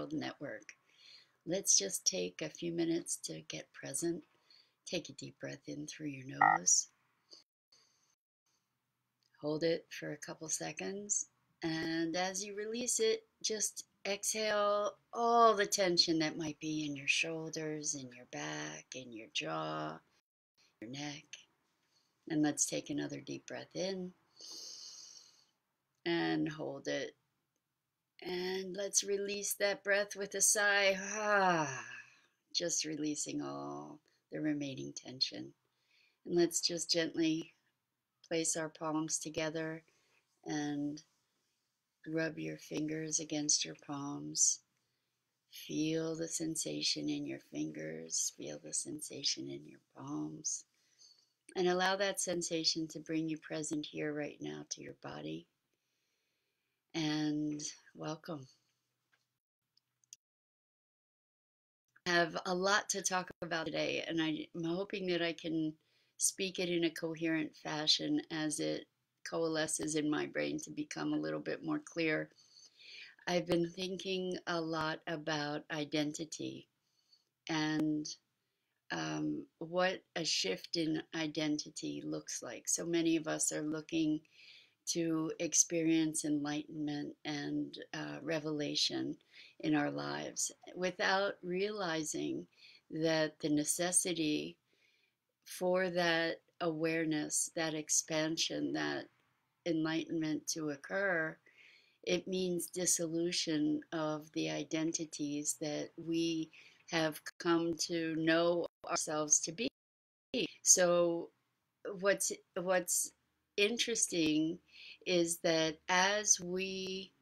World Network. Let's just take a few minutes to get present. Take a deep breath in through your nose. Hold it for a couple seconds. And as you release it, just exhale all the tension that might be in your shoulders, in your back, in your jaw, your neck. And let's take another deep breath in and hold it. And let's release that breath with a sigh. Ah, just releasing all the remaining tension. And let's just gently place our palms together and rub your fingers against your palms. Feel the sensation in your fingers, feel the sensation in your palms, and allow that sensation to bring you present here right now to your body and welcome. I have a lot to talk about today, and I'm hoping that I can speak it in a coherent fashion as it coalesces in my brain to become a little bit more clear. I've been thinking a lot about identity and um, what a shift in identity looks like. So many of us are looking to experience enlightenment and uh, revelation in our lives without realizing that the necessity for that awareness, that expansion, that enlightenment to occur, it means dissolution of the identities that we have come to know ourselves to be. So what's what's interesting is that as we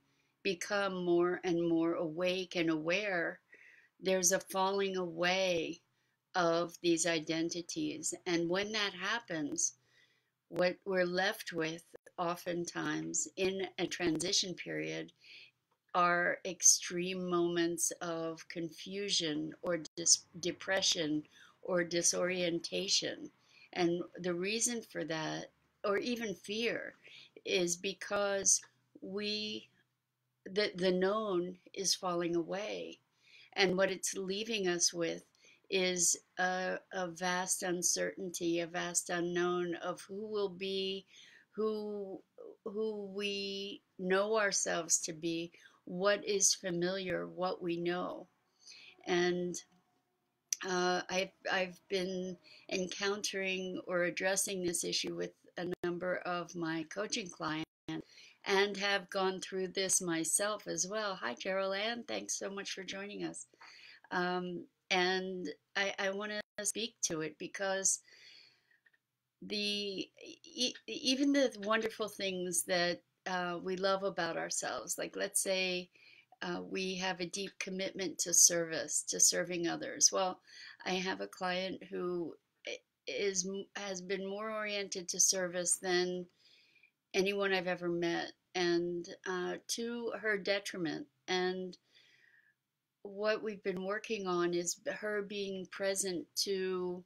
become more and more awake and aware, there's a falling away of these identities. And when that happens, what we're left with oftentimes in a transition period are extreme moments of confusion or dis- depression or disorientation. And the reason for that, or even fear, is because we the the known is falling away. And what it's leaving us with is a, a vast uncertainty a vast unknown of who will be who who we know ourselves to be what is familiar what we know. And uh, I've, I've been encountering or addressing this issue with a number of my coaching clients and have gone through this myself as well. Hi, Carol Ann. Thanks so much for joining us. Um, and I, I want to speak to it because the even the wonderful things that uh, we love about ourselves, like let's say uh, we have a deep commitment to service, to serving others. Well, I have a client who is has been more oriented to service than anyone I've ever met, and uh, to her detriment. And what we've been working on is her being present to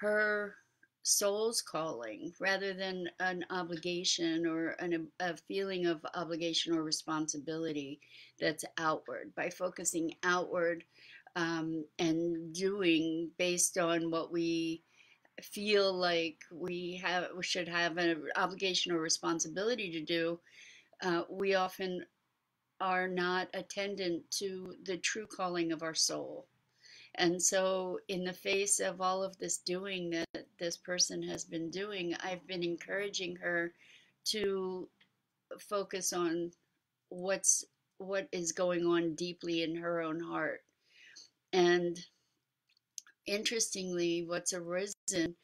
her soul's calling rather than an obligation or an, a feeling of obligation or responsibility that's outward. By focusing outward um, and doing based on what we feel like we have we should have an obligation or responsibility to do, uh, we often are not attendant to the true calling of our soul. And so, in the face of all of this doing that this person has been doing, I've been encouraging her to focus on what's what is going on deeply in her own heart. And interestingly, what's arisen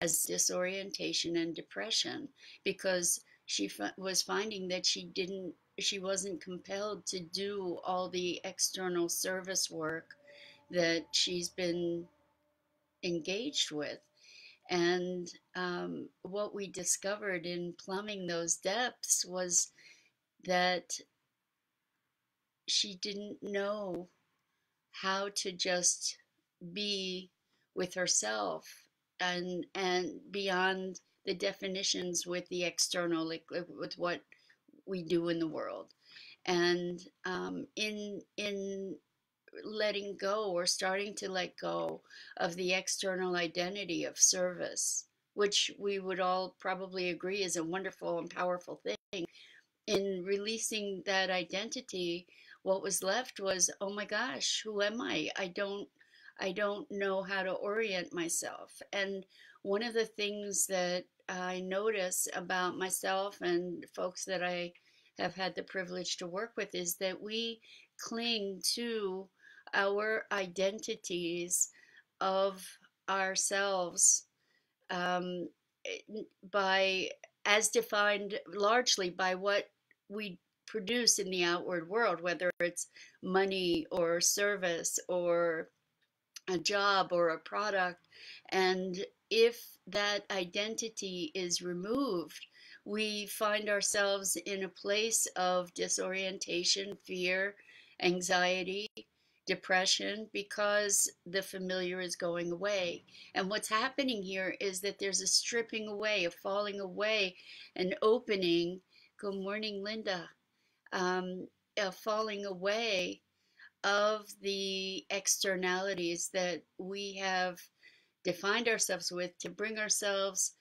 as disorientation and depression because she f- was finding that she didn't she wasn't compelled to do all the external service work that she's been engaged with. And um, what we discovered in plumbing those depths was that she didn't know how to just be with herself and and beyond the definitions with the external like with what we do in the world. And um, in in letting go or starting to let go of the external identity of service, which we would all probably agree is a wonderful and powerful thing. In releasing that identity, what was left was, oh my gosh, who am I? I don't I don't know how to orient myself. And one of the things that I notice about myself and folks that I have had the privilege to work with is that we cling to our identities of ourselves um, by as defined largely by what we produce in the outward world, whether it's money or service or a job or a product. And if that identity is removed, we find ourselves in a place of disorientation, fear, anxiety, depression because the familiar is going away. And what's happening here is that there's a stripping away, a falling away, an opening. Good morning, Linda. Um, a falling away of the externalities that we have defined ourselves with to bring ourselves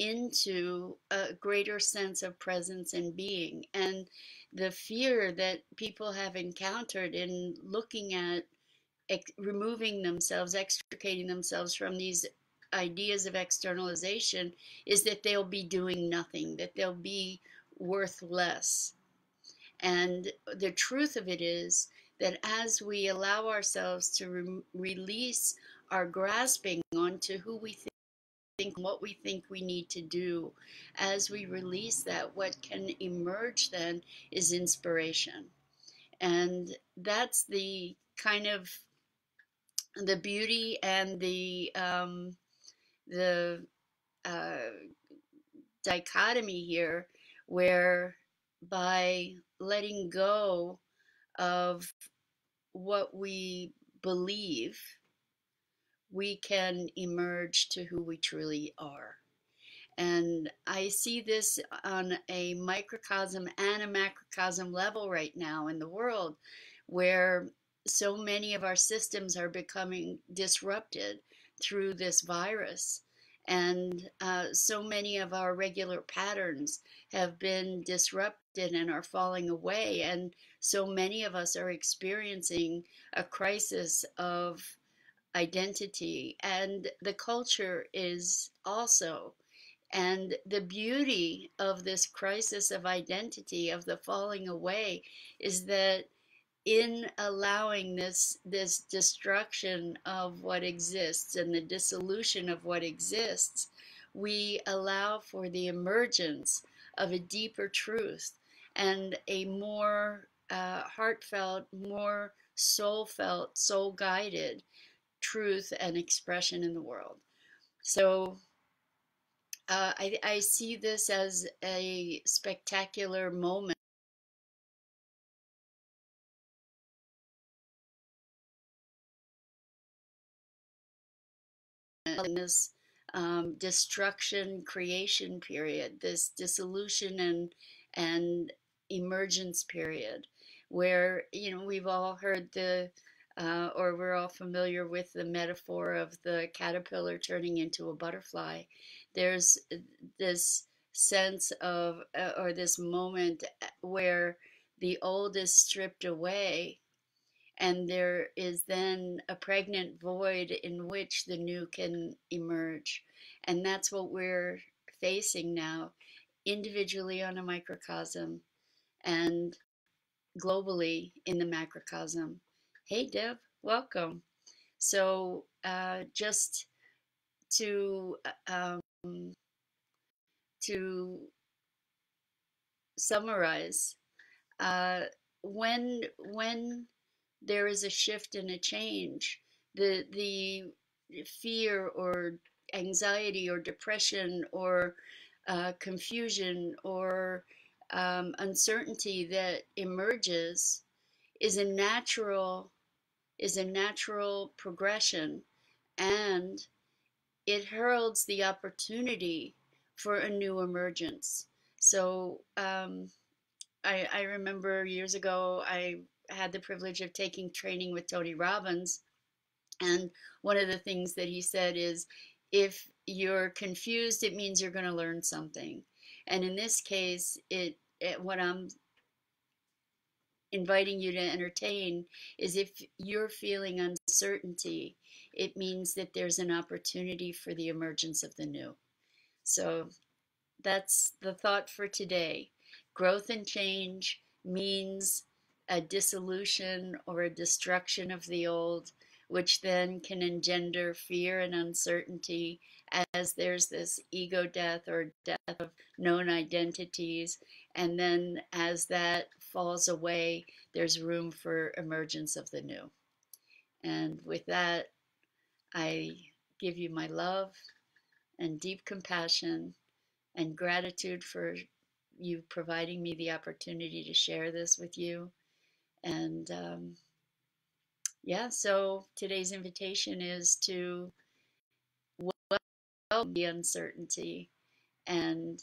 into a greater sense of presence and being. And the fear that people have encountered in looking at ex- removing themselves, extricating themselves from these ideas of externalization is that they'll be doing nothing, that they'll be worth less. And the truth of it is that as we allow ourselves to re- release our grasping onto who we think think what we think we need to do as we release that what can emerge then is inspiration. And that's the kind of the beauty and the um, the uh, dichotomy here where by letting go of what we believe we can emerge to who we truly are. And I see this on a microcosm and a macrocosm level right now in the world, where so many of our systems are becoming disrupted through this virus. And uh, so many of our regular patterns have been disrupted and are falling away. And so many of us are experiencing a crisis of identity and the culture is also. And the beauty of this crisis of identity of the falling away is that in allowing this this destruction of what exists and the dissolution of what exists we allow for the emergence of a deeper truth and a more uh, heartfelt more soul felt soul guided truth and expression in the world. So uh, I, I see this as a spectacular moment. In this um, destruction creation period, this dissolution and and emergence period, where you know we've all heard the uh, or we're all familiar with the metaphor of the caterpillar turning into a butterfly. There's uh, this sense of, uh, or this moment uh, where the old is stripped away, and there is then a pregnant void in which the new can emerge. And that's what we're facing now, individually on a microcosm and globally in the macrocosm. Hey, Deb, welcome. So, uh, just to uh, um, to summarize, uh, when when there is a shift and a change, the the fear or anxiety or depression or uh, confusion or um, uncertainty that emerges is a natural is a natural progression and it heralds the opportunity for a new emergence. So, um, I, I remember years ago, I had the privilege of taking training with Tony Robbins. And one of the things that he said is if you're confused, it means you're going to learn something. And in this case, it, it what I'm inviting you to entertain is if you're feeling uncertainty, it means that there's an opportunity for the emergence of the new. So that's the thought for today. Growth and change means a dissolution or a destruction of the old, which then can engender fear and uncertainty as there's this ego death or death of known identities. And then as that falls away, there's room for emergence of the new. And with that, I give you my love and deep compassion and gratitude for you providing me the opportunity to share this with you. And um, yeah, so today's invitation is to the uncertainty and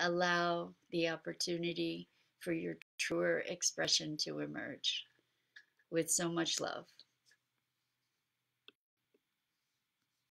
allow the opportunity for your truer expression to emerge with so much love.